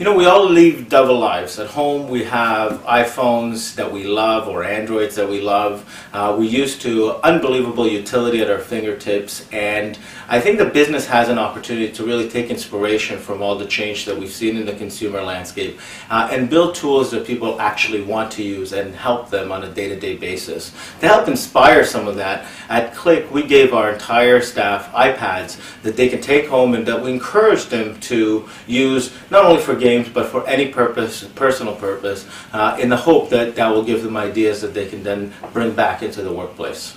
You know, we all live double lives. At home, we have iPhones that we love or Androids that we love. Uh, we're used to unbelievable utility at our fingertips, and I think the business has an opportunity to really take inspiration from all the change that we've seen in the consumer landscape uh, and build tools that people actually want to use and help them on a day to day basis. To help inspire some of that, at Klick, we gave our entire staff iPads that they can take home and that we encourage them to use not only for games games, but for any purpose, personal purpose, uh, in the hope that that will give them ideas that they can then bring back into the workplace.